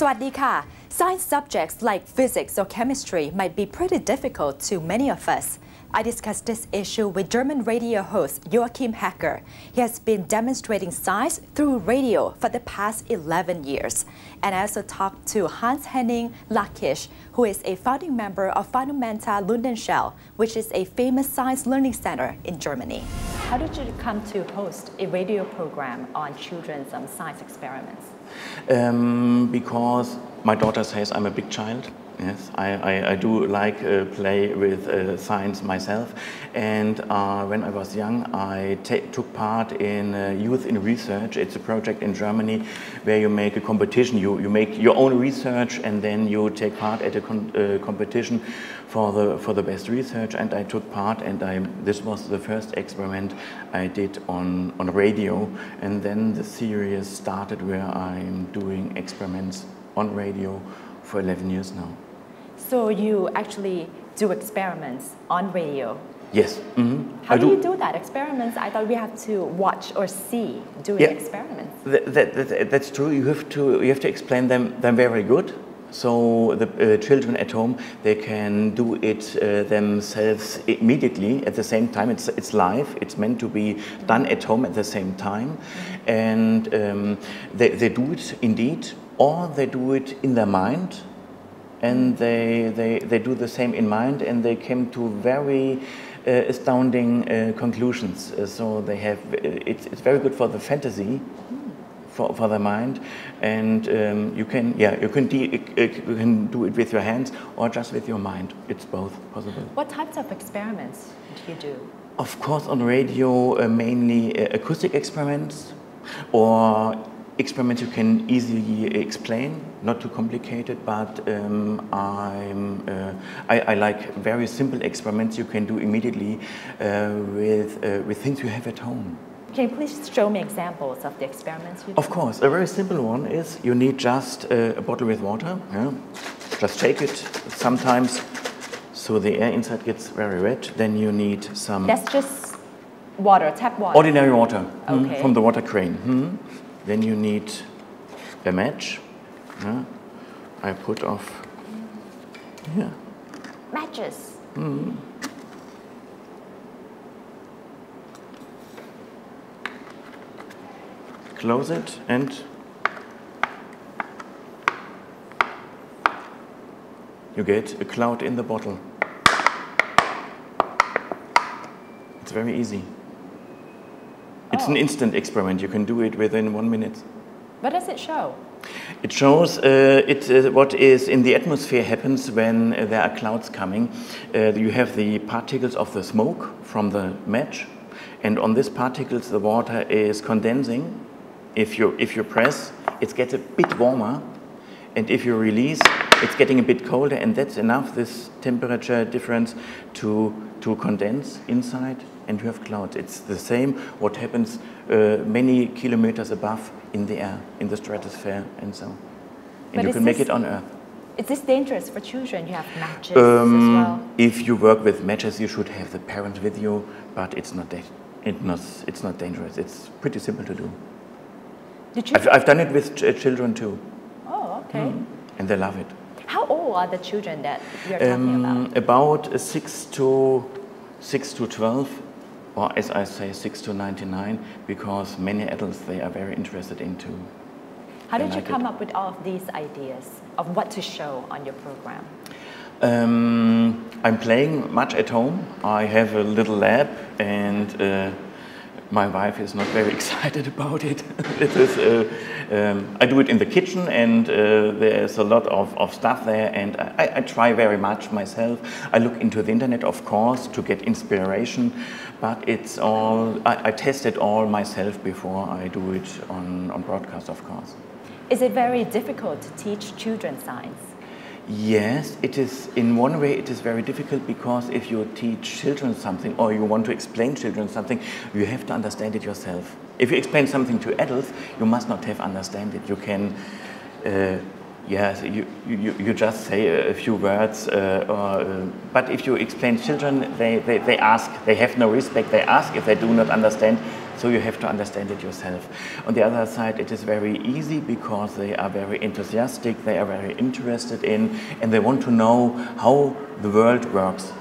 Swadika. Science subjects like physics or chemistry might be pretty difficult to many of us. I discussed this issue with German radio host Joachim Hecker. He has been demonstrating science through radio for the past 11 years. And I also talked to Hans Henning Langkitsch, who is a founding member of Phänomenta Lüdenscheid, which is a famous science learning center in Germany. How did you come to host a radio program on children's um, science experiments? Um, because my daughter says I'm a big child. Yes, I, I, I do like uh, play with uh, science myself. And uh, when I was young, I took part in uh, Youth in Research. It's a project in Germany where you make a competition. You, you make your own research and then you take part at a uh, competition for the, for the best research. And I took part and I, this was the first experiment I did on, on radio. And then the series started where I'm doing experiments on radio for 11 years now. So you actually do experiments on radio? Yes. Mm -hmm. How do, do, you do that? Experiments, I thought we have to watch or see doing yeah, experiments. That, that, that, that's true. You have to, you have to explain them, them very good. So the uh, children at home, they can do it uh, themselves immediately at the same time. It's, it's live. It's meant to be done at home at the same time. And um, they, they do it indeed, or they do it in their mind and they, they, they do the same in mind and they came to very uh, astounding uh, conclusions. Uh, so they have, uh, it's, it's very good for the fantasy, for, for the mind, and um, you can, yeah, you can, uh, you can do it with your hands or just with your mind. It's both possible. What types of experiments do you do? Of course, on radio, uh, mainly acoustic experiments or experiments you can easily explain, not too complicated, but um, uh, I, I, like very simple experiments you can do immediately uh, with, uh, with things you have at home. Can you please show me examples of the experiments you do? Of course. A very simple one is you need just uh, a bottle with water. Yeah? Just shake it sometimes so the air inside gets very wet. Then you need some... That's just water, tap water? Ordinary water hmm, okay. mm, from the water crane. Mm. Then you need a match. Yeah? I put off here. Matches. Mm. Close it and you get a cloud in the bottle. It's very easy. It's an instant experiment. You can do it within one minute. What does it show? It shows uh, it, uh, what is in the atmosphere happens when uh, there are clouds coming. Uh, you have the particles of the smoke from the match, and on these particles the water is condensing. If you, if you press, it gets a bit warmer, and if you release, it's getting a bit colder, and that's enough, this temperature difference, to, to condense inside and you have clouds. It's the same what happens uh, many kilometers above in the air, in the stratosphere and so. And but you can make it on Earth. Is this dangerous for children? You have matches um, as well? If you work with matches, you should have the parent with you, but it's not, it not, it's not dangerous. It's pretty simple to do. Did you I've, I've done it with ch children too. Oh, okay. Mm, and they love it. How old are the children that you're talking um, about? About 6 to, 6 to 12 or as I say, 6 to 99, because many adults, they are very interested into. How did you come it. up with all of these ideas of what to show on your program? Um, I'm playing much at home. I have a little lab and uh, my wife is not very excited about it. it is, uh, um, I do it in the kitchen and uh, there's a lot of, of stuff there and I, I, try very much myself. I look into the internet, of course, to get inspiration, but it's all, I, I test it all myself before I do it on, on broadcast, of course. Is it very difficult to teach children science? Yes, it is. In one way, it is very difficult because if you teach children something or you want to explain children something, you have to understand it yourself. If you explain something to adults, you must not have understand it. You can, uh, yes, you, you, you just say a few words, uh, or, uh, but if you explain children, they, they, they ask, they have no respect, they ask if they do not understand, So you have to understand it yourself. On the other side, it is very easy because they are very enthusiastic, they are very interested in, and they want to know how the world works.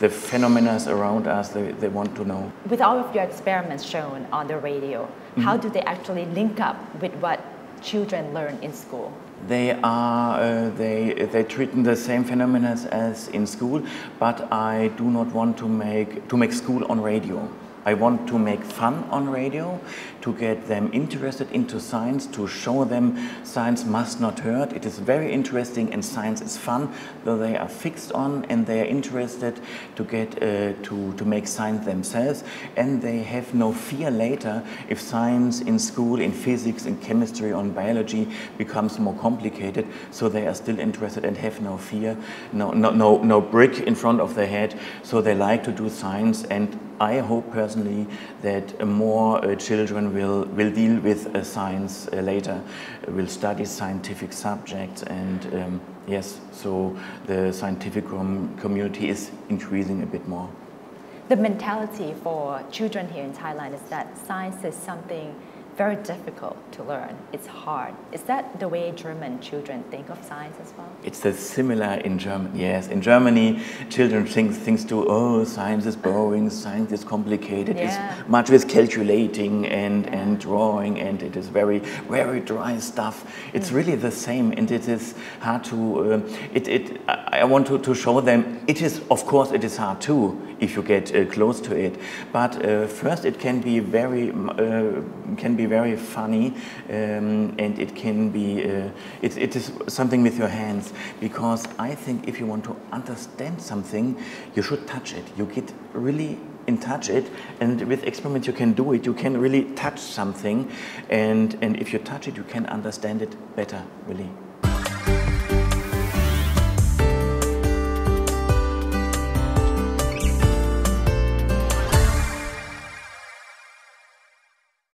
The phenomena around us, they, they want to know. With all of your experiments shown on the radio, mm-hmm. how do they actually link up with what children learn in school? They are uh, they they treat the same phenomena as in school, but I do not want to make to make school on radio. I want to make fun on radio, to get them interested into science, to show them science must not hurt. It is very interesting and science is fun, though they are fixed on and they are interested to get uh, to, to make science themselves and they have no fear later if science in school, in physics, in chemistry, on biology becomes more complicated. So they are still interested and have no fear, no, no, no, no brick in front of their head. So they like to do science and I hope personally that more uh, children will, will deal with uh, science uh, later, will study scientific subjects and um, yes, so the scientific com community is increasing a bit more. The mentality for children here in Thailand is that science is something very difficult to learn. It's hard. Is that the way German children think of science as well? It's similar in Germany, yes. In Germany, children think things to, oh, science is boring, science is complicated, yeah. it's much with calculating and, yeah. and drawing, and it is very, very dry stuff. It's mm. really the same, and it is hard to, uh, it, it, I want to, to show them, it is, of course, it is hard too, if you get uh, close to it. But uh, first, it can be very, uh, can be very funny um, and it can be, uh, it, it is something with your hands because I think if you want to understand something, you should touch it. You get really in touch it and with experiments you can do it. You can really touch something and, and if you touch it, you can understand it better, really.